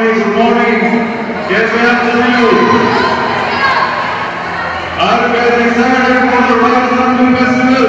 ladies. Good morning. Yes, we have to you. Are you excited for the Rock Festival?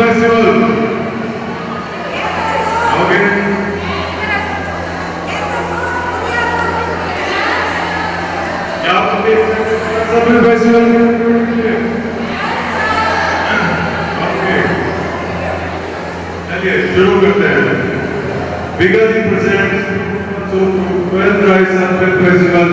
Festival Забыл Василий. Bigger present to Grand Rise and Fair Festival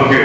Okay,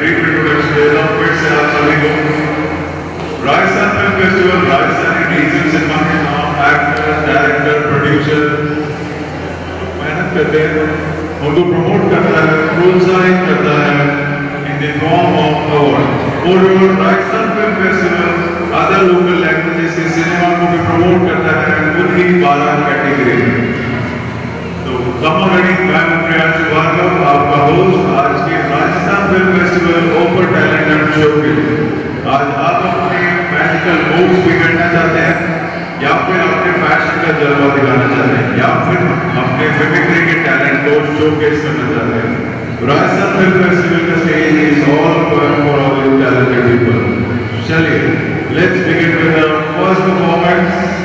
brief Rajasthani T V cinema کے نام actor director producer محنت کرتے ہیں ان کو promote کرتا ہے پروسائن کرتا ہے in the form of award اور Rajasthan film festival other local language سے سنیما کو بھی پروموٹ کرتا ہے خود ہی بارہ کیٹیگری میں تو کم ریڈی میں پریاس بھارگو آپ کا ہوسٹ آج کے راجستھان فلم فیسٹیول اوپر ٹیلنٹ شو کے آج آپ اپنے ٹیکٹیکل مووز بگڑنا چاہتے ہیں یا پھر اپنے فیشنکل جلوہ دکھانا چاہتے ہیں یا پھر اپنے فیمکری کے ٹیلنٹ کو شو کیس کرنا چاہتے ہیں راجستھان پھر فیسٹیول کا stage is all for all talented people چلیے let's begin with first performance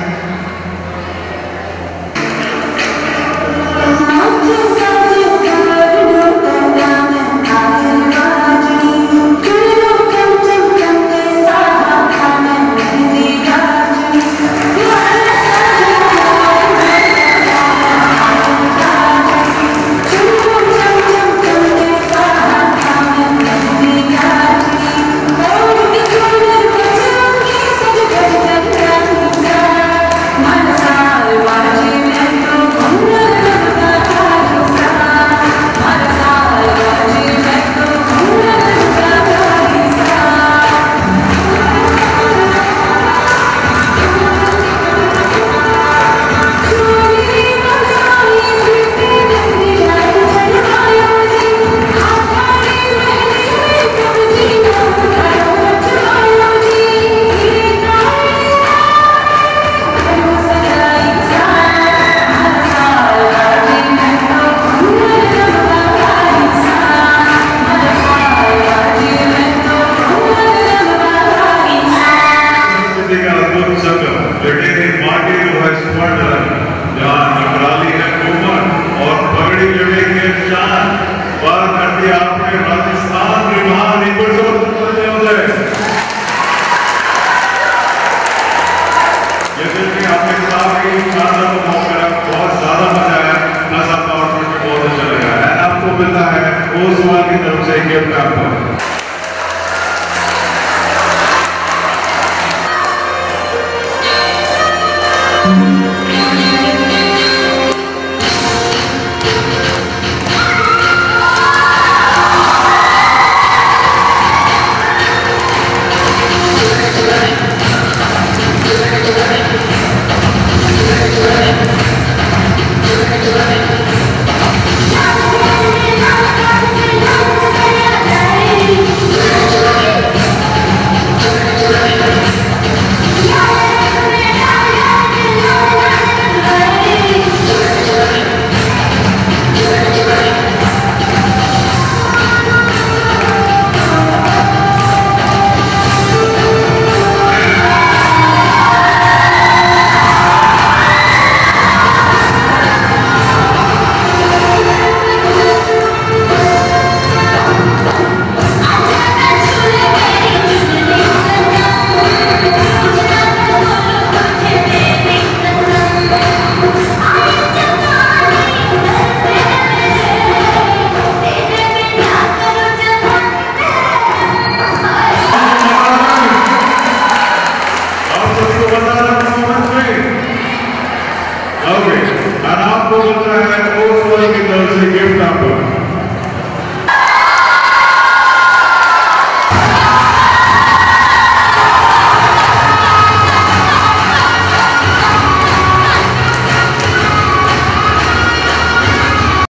گروہ سکر جڑے نے مارکے کو ہے سپنڈر جہاں نکرالی ہے کمر اور پگڑی جڑے کے شان بار کر دیا آپ نے، پاکستان ریمان ایپر سور کرنے جائے ہوتا ہے یہ دل میں آپ نے کتاب کی شاندہ کو موقع کر آپ کو بہت زیادہ مجھا ہے نظر پاورٹر کے بہت اچھا لگا۔ ہے آپ کو ملتا ہے اس وقت کی طرف سے ایک اپنے آپ کو۔ بن رہا ہے اور سوئی کی طرف سے گفٹ